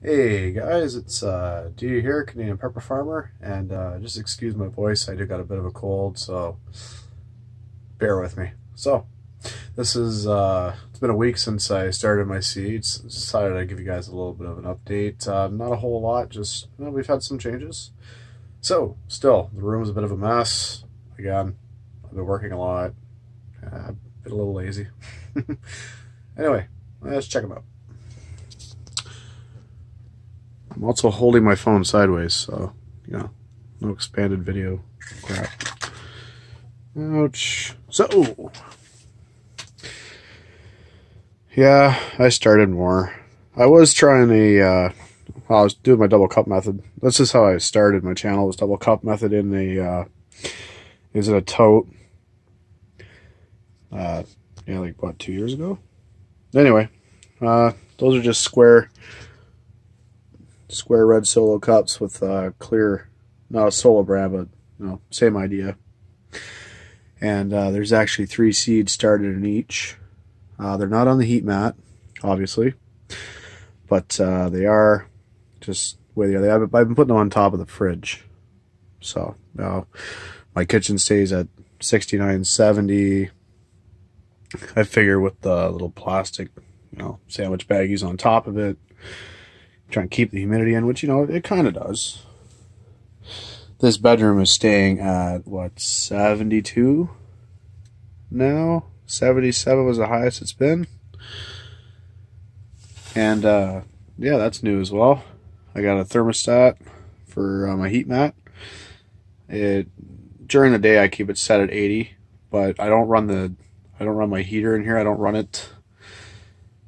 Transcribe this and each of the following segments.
Hey guys, it's uh, D here, Canadian Pepper Farmer, and uh, just excuse my voice. I do got a bit of a cold, so bear with me. So, this is uh, it's been a week since I started my seeds. Decided I'd give you guys a little bit of an update. Uh, not a whole lot, just you know, we've had some changes. So, still, the room's a bit of a mess. Again, I've been working a lot. Uh, I've been a little lazy. anyway, let's check them out. I'm also holding my phone sideways, so, you know, no expanded video crap. Ouch. So, yeah, I started more. I was trying a, uh, I was doing my double cup method. This is how I started my channel, was double cup method in the, uh, is it a tote? Uh, yeah, like, what, two years ago? Anyway, uh, those are just square square red solo cups with uh, clear, not a solo brand, but you know, same idea. And uh, there's actually three seeds started in each. Uh, they're not on the heat mat, obviously, but uh, they are just where they are. I've been putting them on top of the fridge. So now my kitchen stays at 69, 70. I figure with the little plastic, you know, sandwich baggies on top of it, trying to keep the humidity in, which, you know, it kind of does. This bedroom is staying at, what, 72 now? 77 was the highest it's been. And, uh, yeah, that's new as well. I got a thermostat for uh, my heat mat. It during the day I keep it set at 80, but I don't run the I don't run my heater in here. I don't run it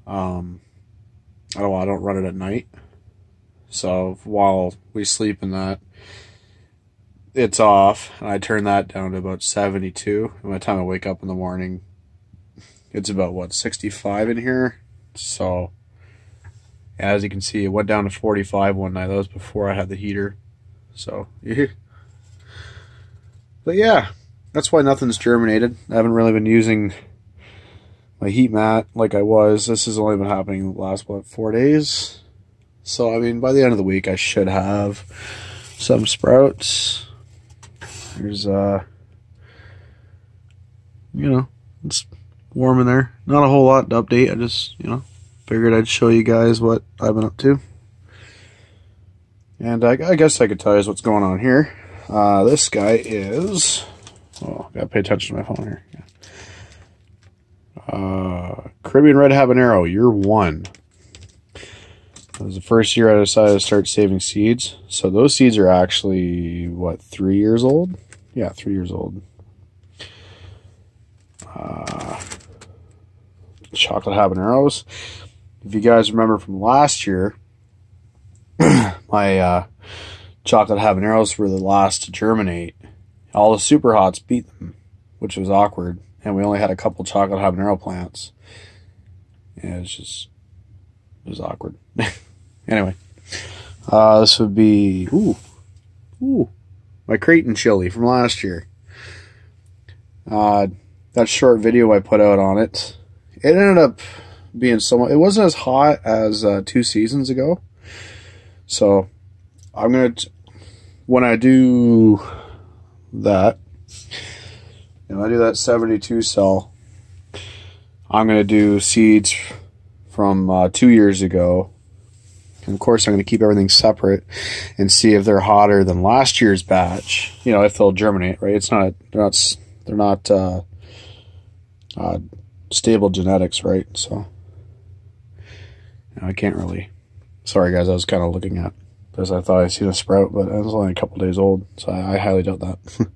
um I don't I don't run it at night. So while we sleep in that, it's off, and I turn that down to about 72. And by the time I wake up in the morning, it's about, what, 65 in here? So, as you can see, it went down to 45 one night. That was before I had the heater. So. But yeah, that's why nothing's germinated. I haven't really been using my heat mat like I was. This has only been happening the last, what, four days? So, I mean, by the end of the week, I should have some sprouts. There's, uh, you know, it's warm in there. Not a whole lot to update. I just, you know, figured I'd show you guys what I've been up to. And I, I guess I could tell you what's going on here. Uh, this guy is, oh, gotta pay attention to my phone here. Uh, Caribbean Red Habanero, year one. It was the first year I decided to start saving seeds. So those seeds are actually, what, three years old? Yeah, three years old. Uh, chocolate habaneros. If you guys remember from last year, my uh, chocolate habaneros were the last to germinate. All the super hots beat them, which was awkward. And we only had a couple chocolate habanero plants. And it's just, it was awkward. Anyway, uh, this would be ooh, ooh, my Creighton chili from last year. Uh, that short video I put out on it, it ended up being somewhat. It wasn't as hot as uh, two seasons ago. So I'm gonna when I do that, and I do that 72 cell, I'm gonna do seeds from uh, two years ago and of course, I'm going to keep everything separate and see if they're hotter than last year's batch. You know, if they'll germinate, right? It's not, they're not, they're not uh, uh, stable genetics, right? So you know, I can't really. Sorry, guys. I was kind of looking at because I thought I seen a sprout, but it was only a couple days old, so I, I highly doubt that.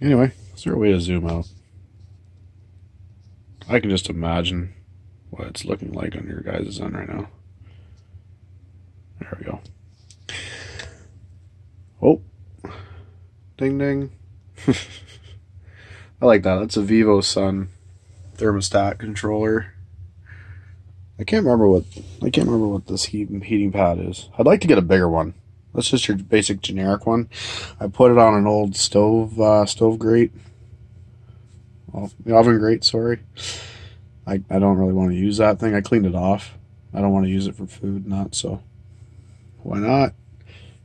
anyway, is there a way to zoom out? I can just imagine what it's looking like on your guys' end right now. There we go. Oh. Ding ding. I like that. That's a VivoSun thermostat controller. I can't remember what I can't remember what this heat, heating pad is. I'd like to get a bigger one. That's just your basic generic one. I put it on an old stove uh, stove grate. Well, the oven grate, sorry. I, I don't really want to use that thing. I cleaned it off I don't want to use it for food, not so. Why not?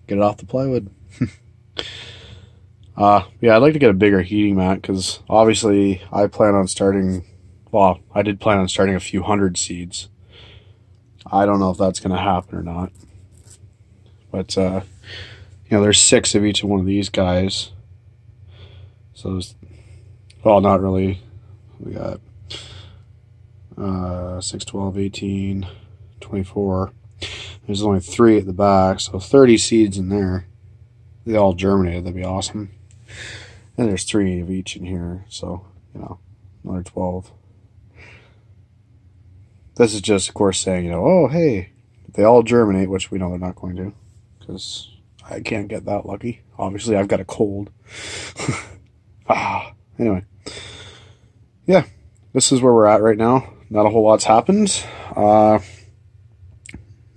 Get it off the plywood. uh, yeah, I'd like to get a bigger heating mat because obviously I plan on starting. Well, I did plan on starting a few hundred seeds. I don't know if that's going to happen or not. But, uh, you know, there's six of each one of these guys. So, there's, well, not really. We got uh, 6, 12, 18, 24. There's only three at the back, so 30 seeds in there. They all germinated, that'd be awesome. And there's three of each in here, so, you know, another 12. This is just, of course, saying, you know, oh, hey, they all germinate, which we know they're not going to, because I can't get that lucky. Obviously, I've got a cold. ah, anyway. Yeah, this is where we're at right now. Not a whole lot's happened. Uh,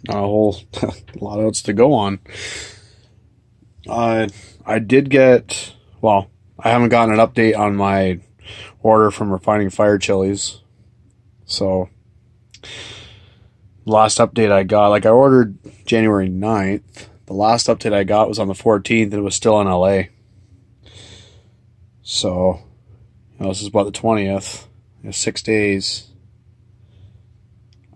not a whole lot else to go on. Uh, I did get, well, I haven't gotten an update on my order from Refining Fire Chilies. So, last update I got, like I ordered January 9th. The last update I got was on the 14th and it was still in LA. So, you know, this is about the 20th. You know, six days.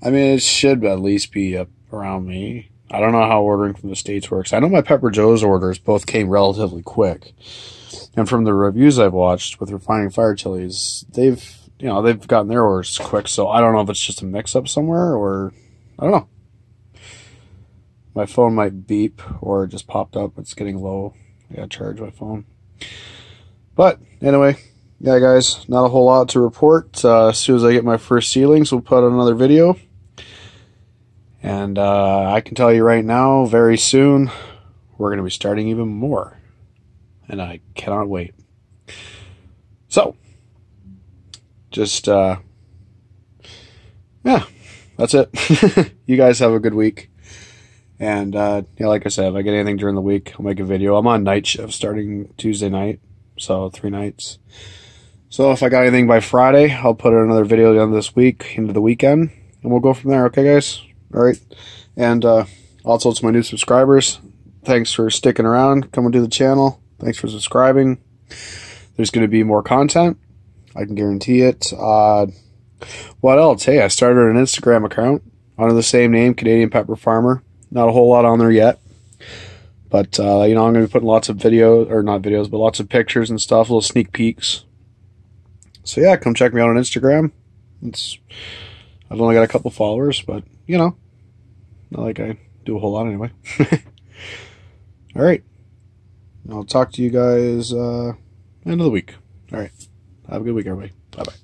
I mean, it should at least be up around me. I don't know how ordering from the States works. I know my Pepper Joe's orders both came relatively quick. And from the reviews I've watched with Refining Fire Chilies, they've, you know, they've gotten their orders quick. So I don't know if it's just a mix up somewhere or I don't know. My phone might beep or it just popped up. It's getting low. I gotta charge my phone. But anyway, yeah, guys, not a whole lot to report. Uh, as soon as I get my first ceilings, we'll put out another video. And uh, I can tell you right now, very soon, we're going to be starting even more. And I cannot wait. So, just, uh, yeah, that's it. you guys have a good week. And, uh, yeah, like I said, if I get anything during the week, I'll make a video. I'm on night shift starting Tuesday night, so three nights. So if I got anything by Friday, I'll put another video on this week into the weekend, and we'll go from there. Okay, guys? All right. And uh, also to my new subscribers, thanks for sticking around, coming to the channel. Thanks for subscribing. There's going to be more content. I can guarantee it. Uh, what else? Hey, I started an Instagram account under the same name, Canadian Pepper Farmer. Not a whole lot on there yet. But, uh, you know, I'm going to be putting lots of videos, or not videos, but lots of pictures and stuff, little sneak peeks. So, yeah, come check me out on Instagram. It's I've only got a couple followers, but, you know, not like I do a whole lot anyway. All right. I'll talk to you guys uh, end of the week. All right. Have a good week, everybody. Bye bye.